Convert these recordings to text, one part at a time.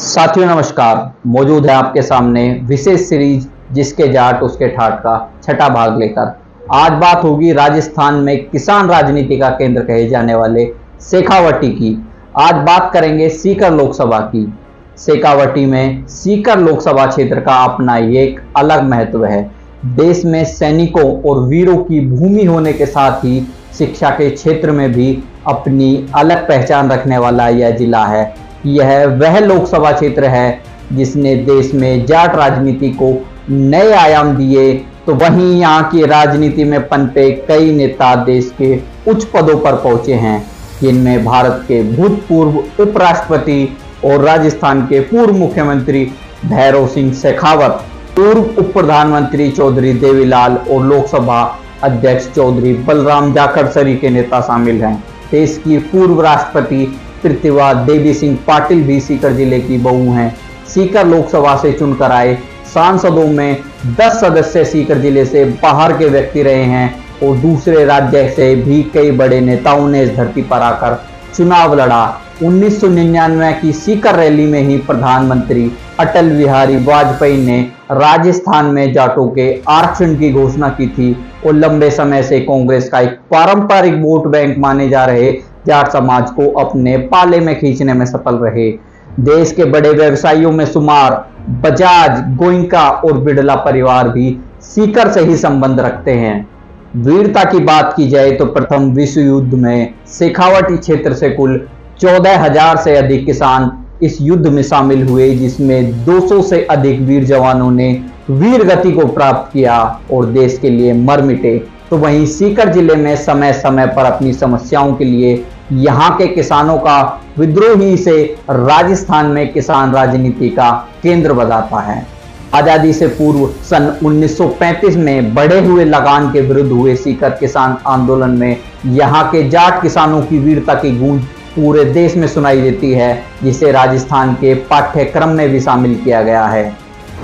साथियों, नमस्कार। मौजूद है आपके सामने विशेष सीरीज़ जिसके जाट उसके ठाट का छठा भाग लेकर। आज बात होगी राजस्थान में किसान राजनीति का केंद्र कहे जाने वाले शेखावटी की। आज बात करेंगे सीकर लोकसभा की। शेखावटी में सीकर लोकसभा क्षेत्र का अपना एक अलग महत्व है। देश में सैनिकों और वीरों की भूमि होने के साथ ही शिक्षा के क्षेत्र में भी अपनी अलग पहचान रखने वाला यह जिला है। यह वह लोकसभा क्षेत्र है जिसने देश में जाट राजनीति को नए आयाम दिए तो वहीं यहाँ की राजनीति में पनपे कई नेता देश के उच्च पदों पर पहुँचे हैं, जिनमें भारत के भूतपूर्व उपराष्ट्रपति और राजस्थान के पूर्व मुख्यमंत्री भैरव सिंह शेखावत, पूर्व उप प्रधानमंत्री चौधरी देवीलाल और लोकसभा अध्यक्ष चौधरी बलराम जाखड़सरी के नेता शामिल हैं। देश की पूर्व राष्ट्रपति पृथ्वीराज देवी सिंह, पाटिल भी सीकर ज़िले की बहू हैं। सीकर लोकसभा से चुनकर आए सांसदों में 10 सदस्य सीकर ज़िले से बाहर के व्यक्ति रहे हैं और दूसरे राज्य से भी कई बड़े नेताओं ने इस धरती पर आकर चुनाव लड़ा। 1999 की सीकर रैली में ही प्रधानमंत्री अटल बिहारी वाजपेयी ने राजस्थान में जाटों के आरक्षण की घोषणा की थी और लंबे समय से कांग्रेस का एक पारंपरिक वोट बैंक माने जा रहे जाट समाज को अपने पाले में खींचने में सफल रहे। देश के बड़े व्यवसायियों में सुमार बजाज गोइंका और बिड़ला परिवार भी सीकर से ही संबंध रखते हैं। वीरता की बात की जाए तो प्रथम विश्व युद्ध में शेखावटी क्षेत्र से कुल चौदह हज़ार से अधिक किसान इस युद्ध में शामिल हुए, जिसमें 200 से अधिक वीर जवानों ने वीर गति को प्राप्त किया और देश के लिए मर मिटे। तो वहीं सीकर ज़िले में समय समय पर अपनी समस्याओं के लिए यहाँ के किसानों का विद्रोही से राजस्थान में किसान राजनीति का केंद्र बताता है। आज़ादी से पूर्व सन 1935 में बढ़े हुए लगान के विरुद्ध हुए सीकर किसान आंदोलन में यहाँ के जाट किसानों की वीरता की गूंज पूरे देश में सुनाई देती है, जिसे राजस्थान के पाठ्यक्रम में भी शामिल किया गया है।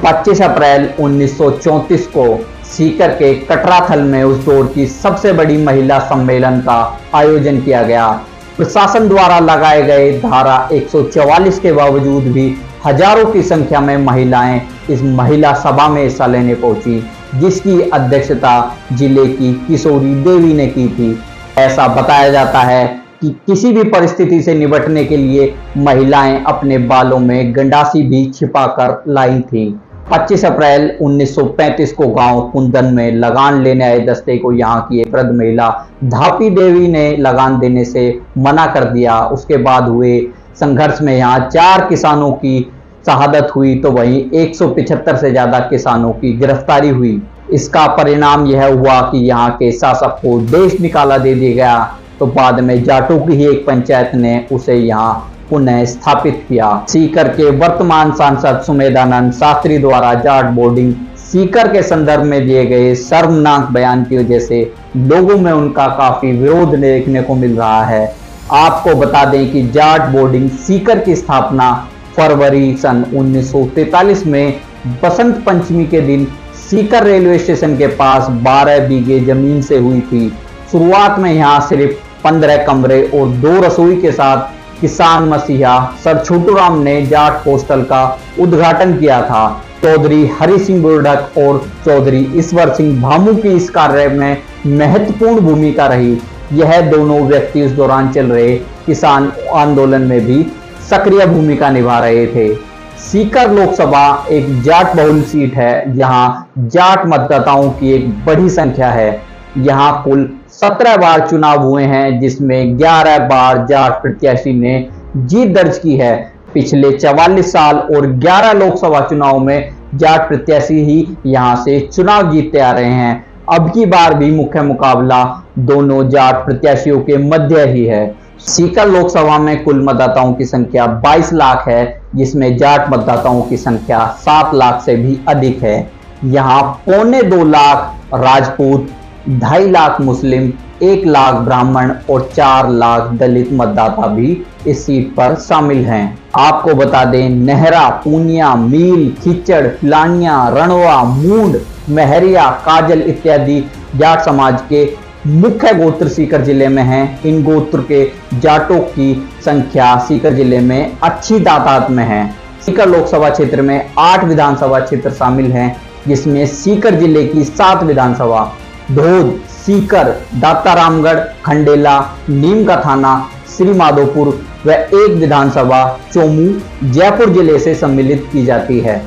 25 अप्रैल 1934 को सीकर के कटराथल में उस दौर की सबसे बड़ी महिला सम्मेलन का आयोजन किया गया। प्रशासन द्वारा लगाए गए धारा 144 के बावजूद भी हज़ारों की संख्या में महिलाएँ इस महिला सभा में हिस्सा लेने पहुँची, जिसकी अध्यक्षता ज़िले की किशोरी देवी ने की थी। ऐसा बताया जाता है कि किसी भी परिस्थिति से निपटने के लिए महिलाएँ अपने बालों में गंडासी भी छिपाकर लाई थी। 25 अप्रैल 1935 को गाँव कुंदन में लगान लेने आए दस्ते को यहाँ की एक वृद्ध महिला धापी देवी ने लगान देने से मना कर दिया। उसके बाद हुए संघर्ष में यहाँ चार किसानों की शहादत हुई तो वहीं 175 से ज़्यादा किसानों की गिरफ्तारी हुई। इसका परिणाम यह हुआ कि यहाँ के शासक को देश निकाला दे दिया गया तो बाद में जाटू की ही एक पंचायत ने उसे यहाँ पुनः स्थापित किया। सीकर के वर्तमान सांसद सुमेधानंद शास्त्री द्वारा जाट बोर्डिंग सीकर के संदर्भ में दिए गए शर्मनाक बयान की वजह से लोगों में उनका काफ़ी विरोध देखने को मिल रहा है। आपको बता दें कि जाट बोर्डिंग सीकर की स्थापना फरवरी सन 1943 में बसंत पंचमी के दिन सीकर रेलवे स्टेशन के पास 12 बीघे ज़मीन से हुई थी। शुरुआत में यहाँ सिर्फ़ 15 कमरे और दो रसोई के साथ किसान मसीहा सर छोटू राम ने जाट पोस्टल का उद्घाटन किया था। चौधरी हरि सिंह बुर्डक और चौधरी ईश्वर सिंह भामू की इस कार्य में महत्वपूर्ण भूमिका रही। यह दोनों व्यक्ति उस दौरान चल रहे किसान आंदोलन में भी सक्रिय भूमिका निभा रहे थे। सीकर लोकसभा एक जाट बहुल सीट है, जहाँ जाट मतदाताओं की एक बड़ी संख्या है। यहाँ कुल सत्रह बार चुनाव हुए हैं, जिसमें ग्यारह बार जाट प्रत्याशी ने जीत दर्ज की है। पिछले 44 साल और 11 लोकसभा चुनाव में जाट प्रत्याशी ही यहाँ से चुनाव जीतते आ रहे हैं। अब की बार भी मुख्य मुकाबला दोनों जाट प्रत्याशियों के मध्य ही है। सीकर लोकसभा में कुल मतदाताओं की संख्या 22 लाख है, जिसमें जाट मतदाताओं की संख्या 7 लाख से भी अधिक है। यहाँ पौने दो लाख राजपूत ढाई लाख मुस्लिम, एक लाख ब्राह्मण और चार लाख दलित मतदाता भी इस सीट पर शामिल हैं। आपको बता दें, नेहरा, पूनिया, मील खिचड़ लानिया रणवा मूंड, महरिया, काजल इत्यादि जाट समाज के मुख्य गोत्र सीकर ज़िले में हैं। इन गोत्र के जाटों की संख्या सीकर ज़िले में अच्छी तादाद में है। सीकर लोकसभा क्षेत्र में आठ विधानसभा क्षेत्र शामिल हैं, जिसमें सीकर ज़िले की सात विधानसभा धोद सीकर दाता रामगढ़ खंडेला नीम का थाना श्री माधोपुर व एक विधानसभा, चोमू, जयपुर ज़िले से सम्मिलित की जाती है।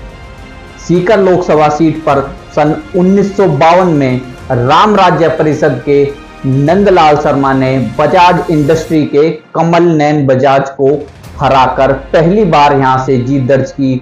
सीकर लोकसभा सीट पर सन उन्नीस सौ बावन में राम राज्य परिषद के नंदलाल शर्मा ने बजाज इंडस्ट्री के कमल नैन बजाज को हराकर पहली बार यहाँ से जीत दर्ज की।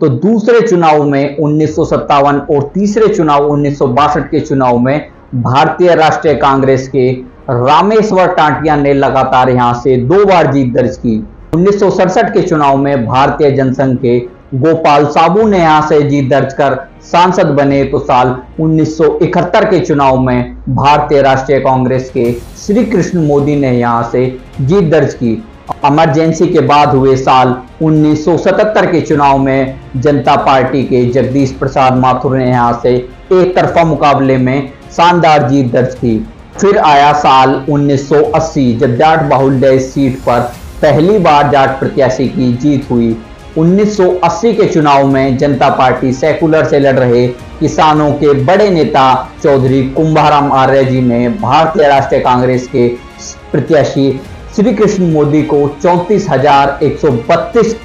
तो दूसरे चुनाव में उन्नीस सौ सत्तावन और तीसरे चुनाव उन्नीस सौ बासठ के चुनाव में भारतीय राष्ट्रीय कांग्रेस के रामेश्वर टाटिया ने लगातार यहाँ से दो बार जीत दर्ज की। उन्नीस सौ सड़सठ के चुनाव में भारतीय जनसंघ के गोपाल साबू ने यहाँ से जीत दर्ज कर सांसद बने तो साल 1971 के चुनाव में भारतीय राष्ट्रीय कांग्रेस के श्री कृष्ण मोदी ने यहाँ से जीत दर्ज की। इमरजेंसी के बाद हुए साल 1977 के चुनाव में जनता पार्टी के जगदीश प्रसाद माथुर ने यहाँ से एक तरफा मुकाबले में शानदार जीत दर्ज की। फिर आया साल 1980 जब जाट बाहुल्य सीट पर पहली बार जाट प्रत्याशी की जीत हुई। 1980 के चुनाव में जनता पार्टी सेकुलर से लड़ रहे किसानों के बड़े नेता चौधरी कुंभाराम आर्य जी ने भारतीय राष्ट्रीय कांग्रेस के प्रत्याशी श्री कृष्ण मोदी को चौंतीस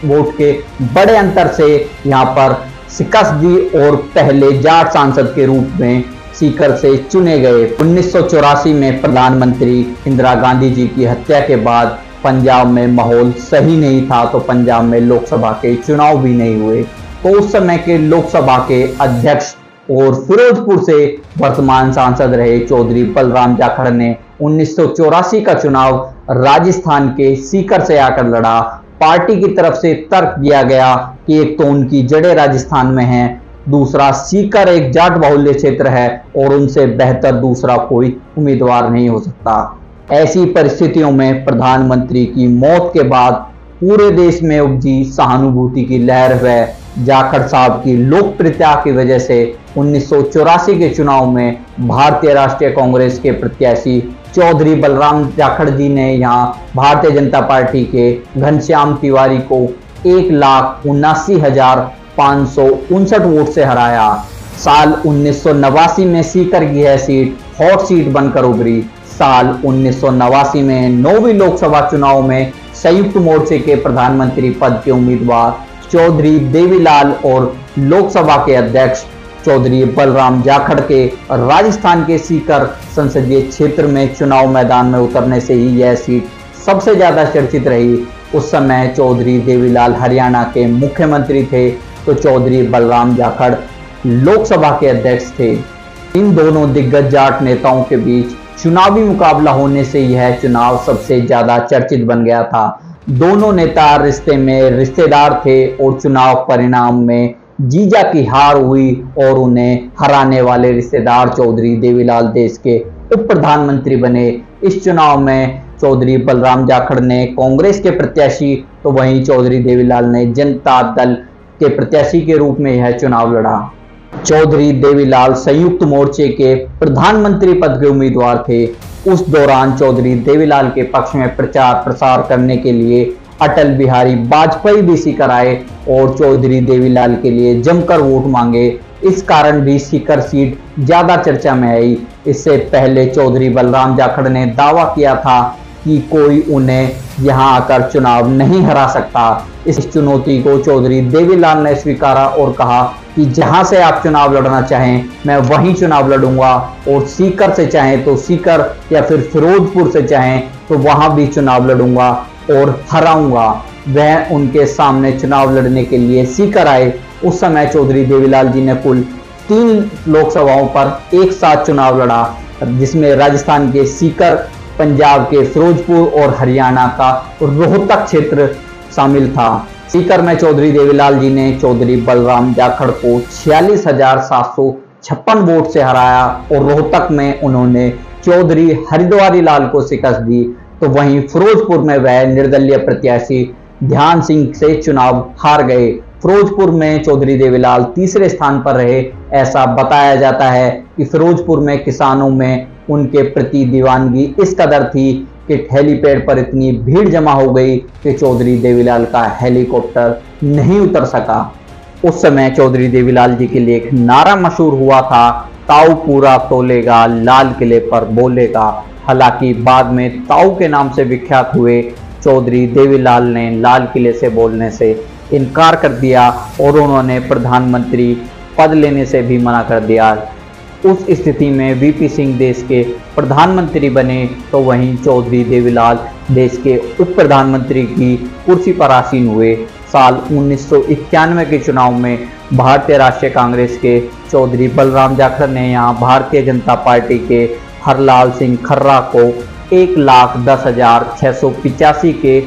वोट के बड़े अंतर से यहाँ पर शिकस्त दी और पहले जाट सांसद के रूप में सीकर से चुने गए उन्नीस सौ चौरासी में प्रधानमंत्री इंदिरा गांधी जी की हत्या के बाद पंजाब में माहौल सही नहीं था तो पंजाब में लोकसभा के चुनाव भी नहीं हुए। तो उस समय के लोकसभा के अध्यक्ष और फिरोजपुर से वर्तमान सांसद रहे चौधरी बलराम जाखड़ ने उन्नीस सौ चौरासी का चुनाव राजस्थान के सीकर से आकर लड़ा। पार्टी की तरफ़ से तर्क दिया गया कि एक तो उनकी जड़ें राजस्थान में हैं दूसरा सीकर एक जाट बाहुल्य क्षेत्र है और उनसे बेहतर दूसरा कोई उम्मीदवार नहीं हो सकता। ऐसी परिस्थितियों में प्रधानमंत्री की मौत के बाद पूरे देश में उपजी सहानुभूति की लहर व जाखड़ साहब की लोकप्रियता की वजह से उन्नीस सौ चौरासी के चुनाव में भारतीय राष्ट्रीय कांग्रेस के प्रत्याशी चौधरी बलराम जाखड़ जी ने यहाँ भारतीय जनता पार्टी के घनश्याम तिवारी को एक लाख उन्नासी हज़ार पाँच सौ उनसठ वोट से हराया। साल उन्नीस सौ नवासी में सीकर की यह सीट, हॉट सीट बनकर उभरी। साल उन्नीस में नौवीं लोकसभा चुनाव में संयुक्त मोर्चे के प्रधानमंत्री पद के उम्मीदवार चौधरी देवीलाल और लोकसभा के अध्यक्ष चौधरी बलराम जाखड़ के राजस्थान के सीकर संसदीय क्षेत्र में चुनाव मैदान में उतरने से ही यह सीट सबसे ज़्यादा चर्चित रही। उस समय चौधरी देवीलाल हरियाणा के मुख्यमंत्री थे। तो चौधरी बलराम जाखड़ लोकसभा के अध्यक्ष थे। इन दोनों दिग्गज जाट नेताओं के बीच चुनावी मुकाबला होने से यह चुनाव सबसे ज़्यादा चर्चित बन गया था। दोनों नेता रिश्ते में रिश्तेदार थे और चुनाव परिणाम में जीजा की हार हुई और उन्हें हराने वाले रिश्तेदार चौधरी देवीलाल देश के उप प्रधानमंत्री बने। इस चुनाव में चौधरी बलराम जाखड़ ने कांग्रेस के प्रत्याशी तो वहीं चौधरी देवीलाल ने जनता दल के प्रत्याशी के रूप में यह चुनाव लड़ा। चौधरी देवीलाल संयुक्त मोर्चे के प्रधानमंत्री पद के उम्मीदवार थे। उस दौरान चौधरी देवीलाल के पक्ष में प्रचार प्रसार करने के लिए अटल बिहारी वाजपेयी भी सीकर आए और चौधरी देवीलाल के लिए जमकर वोट मांगे। इस कारण भी सीकर सीट ज़्यादा चर्चा में आई। इससे पहले चौधरी बलराम जाखड़ ने दावा किया था कि कोई उन्हें यहाँ आकर चुनाव नहीं हरा सकता। इस चुनौती को चौधरी देवीलाल ने स्वीकारा और कहा कि जहाँ से आप चुनाव लड़ना चाहें, मैं वहीं चुनाव लड़ूँगा। और सीकर से चाहें तो सीकर या फिर फिरोजपुर से चाहें तो वहाँ भी चुनाव लड़ूँगा और हराऊँगा। वह उनके सामने चुनाव लड़ने के लिए सीकर आए। उस समय चौधरी देवीलाल जी ने कुल तीन लोकसभाओं पर एक साथ चुनाव लड़ा, जिसमें राजस्थान के सीकर पंजाब के फिरोजपुर और हरियाणा का रोहतक क्षेत्र शामिल था। सीकर में चौधरी देवीलाल जी ने चौधरी बलराम जाखड़ को छियालीस हज़ार सात सौ छप्पन वोट से हराया और रोहतक में उन्होंने चौधरी हरिद्वारी लाल को शिकस्त दी। तो वहीं फिरोजपुर में वह निर्दलीय प्रत्याशी ध्यान सिंह से चुनाव हार गए। फिरोजपुर में चौधरी देवीलाल तीसरे स्थान पर रहे। ऐसा बताया जाता है कि फिरोजपुर में किसानों में उनके प्रति दीवानगी इस कदर थी कि हेलीपैड पर इतनी भीड़ जमा हो गई कि चौधरी देवीलाल का हेलीकॉप्टर नहीं उतर सका। उस समय चौधरी देवीलाल जी के लिए एक नारा मशहूर हुआ था, ताऊ पूरा तोलेगा, लाल किले पर बोलेगा। हालाँकि बाद में ताऊ के नाम से विख्यात हुए चौधरी देवीलाल ने लाल किले से बोलने से इनकार कर दिया और उन्होंने प्रधानमंत्री पद लेने से भी मना कर दिया। उस स्थिति में वीपी सिंह देश के प्रधानमंत्री बने तो वहीं चौधरी देवीलाल देश के उप प्रधानमंत्री की कुर्सी पर आसीन हुए। साल उन्नीस सौ इक्यानवे के चुनाव में भारतीय राष्ट्रीय कांग्रेस के चौधरी बलराम जाखड़ ने यहाँ भारतीय जनता पार्टी के हरलाल सिंह खर्रा को एक लाख दस हज़ार छः सौ पिचासी के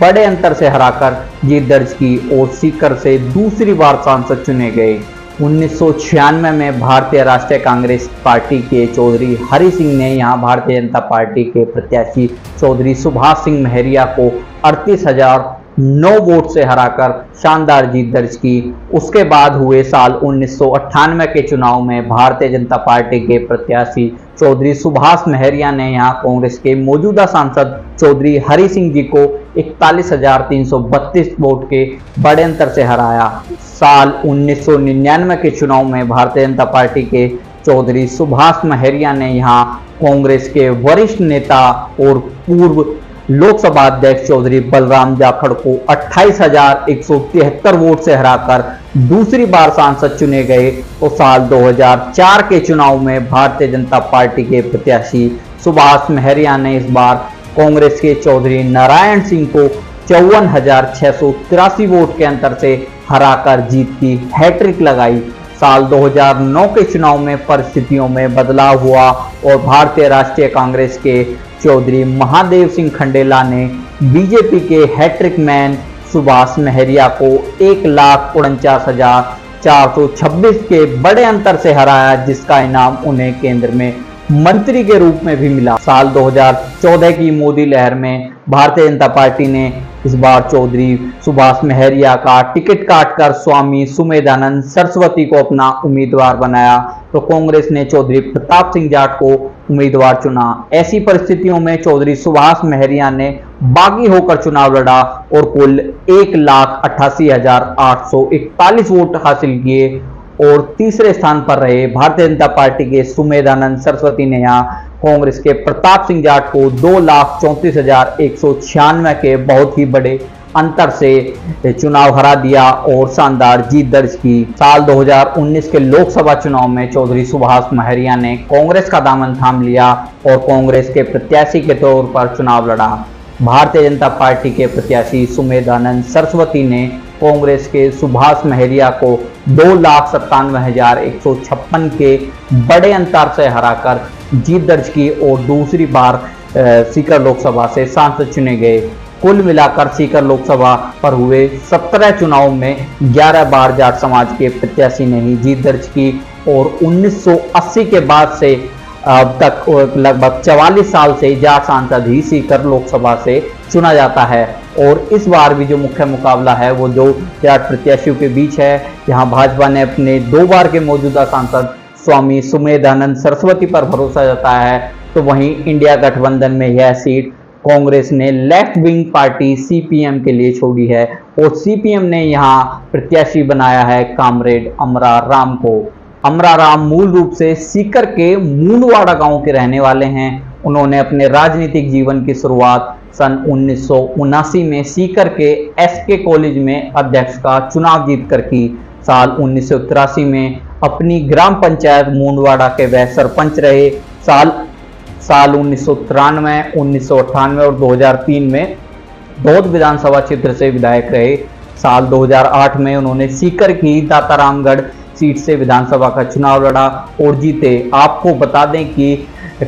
बड़े अंतर से हराकर जीत दर्ज की और सीकर से दूसरी बार सांसद चुने गए। उन्नीस सौ छियानवे में भारतीय राष्ट्रीय कांग्रेस पार्टी के चौधरी हरि सिंह ने यहाँ भारतीय जनता पार्टी के प्रत्याशी चौधरी सुभाष सिंह महरिया को अड़तीस हज़ार नौ वोट से हराकर शानदार जीत दर्ज की। उसके बाद हुए साल उन्नीस सौ अट्ठानवे के चुनाव में भारतीय जनता पार्टी के प्रत्याशी चौधरी सुभाष महरिया ने यहाँ कांग्रेस के मौजूदा सांसद चौधरी हरि सिंह जी को इकतालीस वोट के बड़े अंतर से हराया। साल 1999 के चुनाव में भारतीय जनता पार्टी के चौधरी सुभाष महरिया ने यहाँ कांग्रेस के वरिष्ठ नेता और पूर्व लोकसभा अध्यक्ष चौधरी बलराम जाखड़ को अट्ठाईस वोट से हराकर दूसरी बार सांसद चुने गए। तो साल 2004 के चुनाव में भारतीय जनता पार्टी के प्रत्याशी सुभाष महरिया ने इस बार कांग्रेस के चौधरी नारायण सिंह को चौवन वोट के अंतर से हराकर जीत की हैट्रिक लगाई। साल 2009 के चुनाव में परिस्थितियों में बदलाव हुआ और भारतीय राष्ट्रीय कांग्रेस के चौधरी महादेव सिंह खंडेला ने बीजेपी के हैट्रिक मैन सुभाष महरिया को एक लाख उनचास हज़ार चार सौ छब्बीस के बड़े अंतर से हराया, जिसका इनाम उन्हें केंद्र में मंत्री के रूप में भी मिला। साल 2014 की मोदी लहर में भारतीय जनता पार्टी ने इस बार चौधरी सुभाष मेहरिया का टिकट काटकर स्वामी सुमेधानंद सरस्वती को अपना उम्मीदवार बनाया। तो कांग्रेस ने चौधरी प्रताप सिंह जाट को उम्मीदवार चुना। ऐसी परिस्थितियों में चौधरी सुभाष मेहरिया ने बागी होकर चुनाव लड़ा और कुल एक लाख अट्ठासी हज़ार आठ सौ इकतालीस वोट हासिल किए और तीसरे स्थान पर रहे। भारतीय जनता पार्टी के सुमेधानंद सरस्वती ने यहाँ कांग्रेस के प्रताप सिंह जाट को दो लाख चौंतीस हज़ार एक सौ छियानवे के बहुत ही बड़े अंतर से चुनाव हरा दिया और शानदार जीत दर्ज की। साल 2019 के लोकसभा चुनाव में चौधरी सुभाष महरिया ने कांग्रेस का दामन थाम लिया और कांग्रेस के प्रत्याशी के तौर पर चुनाव लड़ा। भारतीय जनता पार्टी के प्रत्याशी सुमेधानंद सरस्वती ने कांग्रेस के सुभाष महरिया को दो लाख सत्तानवे हज़ार एक सौ छप्पन के बड़े अंतर से हराकर जीत दर्ज की और दूसरी बार सीकर लोकसभा से सांसद चुने गए। कुल मिलाकर सीकर लोकसभा पर हुए 17 चुनाव में 11 बार जाट समाज के प्रत्याशी ने ही जीत दर्ज की और 1980 के बाद से अब तक लगभग 44 साल से जाट सांसद ही सीकर लोकसभा से चुना जाता है। और इस बार भी जो मुख्य मुकाबला है, वो दो जाट प्रत्याशियों के बीच है। यहाँ भाजपा ने अपने दो बार के मौजूदा सांसद स्वामी सुमेधानंद सरस्वती पर भरोसा जताया है। तो वहीं इंडिया गठबंधन में यह सीट कांग्रेस ने लेफ़्ट विंग पार्टी सीपीएम के लिए छोड़ी है। और सीपीएम ने यहाँ प्रत्याशी बनाया है, कामरेड अमरा राम को। अमरा राम मूल रूप से सीकर के मूलवाड़ा गाँव के रहने वाले हैं। उन्होंने अपने राजनीतिक जीवन की शुरुआत सन उन्नीस में सीकर के एसके कॉलेज में अध्यक्ष का चुनाव जीतकर की। साल उन्नीस सौ तिरासी में अपनी ग्राम पंचायत मूंडवाड़ा के वह सरपंच रहे। साल साल उन्नीस सौ उन्नीस और 2003 में बौद्ध विधानसभा क्षेत्र से विधायक रहे। साल 2008 में उन्होंने सीकर की दातारामगढ़ सीट से विधानसभा का चुनाव लड़ा और जीते। आपको बता दें कि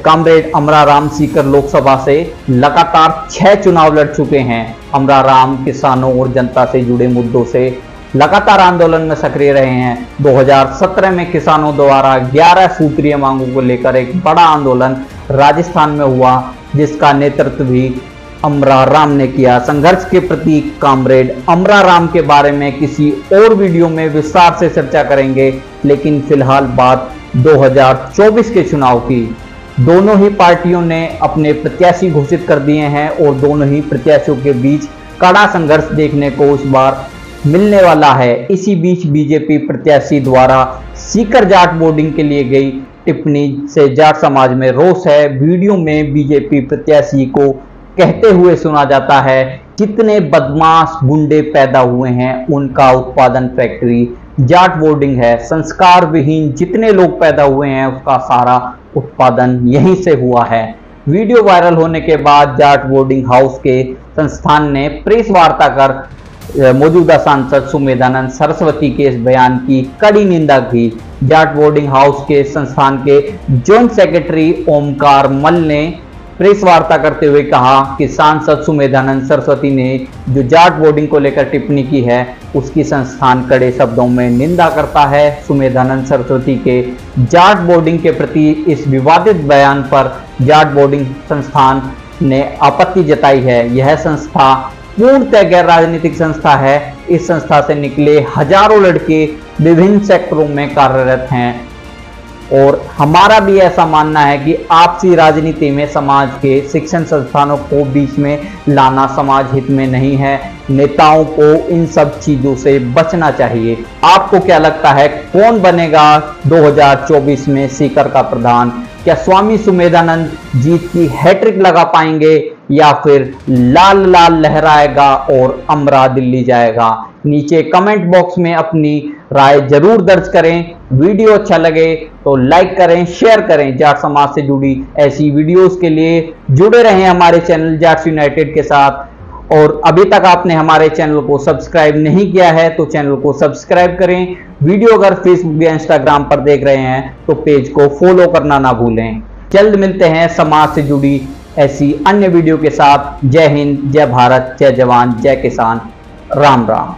कामरेड अमरा राम सीकर लोकसभा से लगातार छह चुनाव लड़ चुके हैं। अमरा राम किसानों और जनता से जुड़े मुद्दों से लगातार आंदोलन में सक्रिय रहे हैं। 2017 में किसानों द्वारा 11 सूत्रीय मांगों को लेकर एक बड़ा आंदोलन राजस्थान में हुआ, जिसका नेतृत्व भी अमरा राम ने किया संघर्ष के प्रतीक कामरेड। अमरा राम के बारे में किसी और वीडियो में विस्तार से चर्चा करेंगे, लेकिन फ़िलहाल बात 2024 के चुनाव की। दोनों ही पार्टियों ने अपने प्रत्याशी घोषित कर दिए हैं और दोनों ही प्रत्याशियों के बीच कड़ा संघर्ष देखने को इस बार मिलने वाला है। इसी बीच बीजेपी प्रत्याशी द्वारा सीकर जाट बोर्डिंग के लिए गई टिप्पणी से जाट समाज में रोष है। वीडियो में बीजेपी प्रत्याशी को कहते हुए सुना जाता है, कितने बदमाश गुंडे पैदा हुए हैं उनका उत्पादन फैक्ट्री जाट बोर्डिंग है, संस्कार विहीन जितने लोग पैदा हुए हैं उसका सारा उत्पादन यहीं से हुआ है। वीडियो वायरल होने के बाद जाट बोर्डिंग हाउस के संस्थान ने प्रेस वार्ता कर मौजूदा सांसद सुमेधानंद सरस्वती के इस बयान की कड़ी निंदा की। जाट बोर्डिंग हाउस के संस्थान के जॉइंट सेक्रेटरी ओमकार मल ने प्रेस वार्ता करते हुए कहा कि सांसद सुमेधानंद सरस्वती ने जो जाट बोर्डिंग को लेकर टिप्पणी की है, उसकी संस्थान कड़े शब्दों में निंदा करता है सुमेधानंद सरस्वती के जाट बोर्डिंग के प्रति इस विवादित बयान पर जाट बोर्डिंग संस्थान ने आपत्ति जताई है। यह संस्था पूर्णतः गैर राजनीतिक संस्था है। इस संस्था से निकले हज़ारों लड़के विभिन्न सेक्टरों में कार्यरत हैं। और हमारा भी ऐसा मानना है कि आपसी राजनीति में समाज के शिक्षण संस्थानों को बीच में लाना समाज हित में नहीं है। नेताओं को इन सब चीज़ों से बचना चाहिए। आपको क्या लगता है कौन बनेगा 2024 में सीकर का प्रधान? क्या स्वामी सुमेधानंद जीत की हैट्रिक लगा पाएँगे? या फिर लाल लाल लहराएगा और अमरा दिल्ली जाएगा। नीचे कमेंट बॉक्स में अपनी राय ज़रूर दर्ज करें। वीडियो अच्छा लगे तो लाइक करें शेयर करें। जाट समाज से जुड़ी ऐसी वीडियोस के लिए जुड़े रहें हमारे चैनल जाट्स यूनाइटेड के साथ। और अभी तक आपने हमारे चैनल को सब्सक्राइब नहीं किया है तो चैनल को सब्सक्राइब करें। वीडियो अगर फेसबुक या इंस्टाग्राम पर देख रहे हैं तो पेज को फॉलो करना ना भूलें। जल्द मिलते हैं समाज से जुड़ी ऐसी अन्य वीडियो के साथ जय हिंद, जय भारत, जय जवान, जय किसान। राम राम।